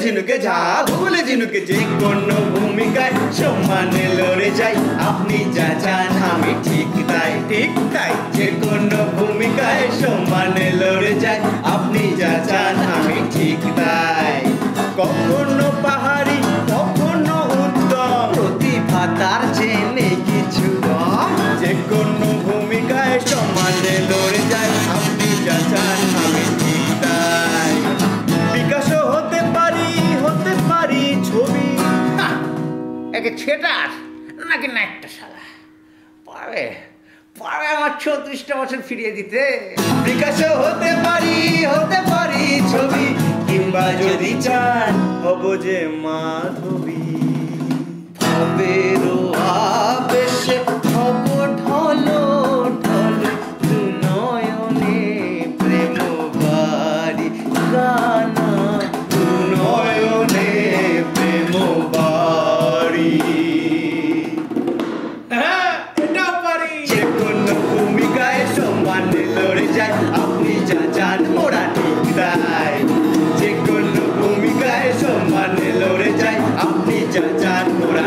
ঝিনুকে ঝা ঘুগুলে ঝিনুকে যে কোন ভূমিকায় সম্মানে লড়ে যাই। আপনি যা চান, আমি ঠিক তাই ঠিক তাই। যে কোনো ভূমিকায় সম্মানে লড়ে যাই। আপনি আমি ঠিক বিকাশও হতে পারি হতে পারি ছবি। একে ছেটার নাকি নাইটটা শালা পারে পারে আমার চৌত্রিশটা বছর ফিরিয়ে দিতে। বিকাশও হতে পারি হতে পারি ছবি কিংবা যদি চান হব যে মাধবী। তাই যে কোনো ভূমিকায় সম্মান লড়ে যায়। আপনি যা চান ওরা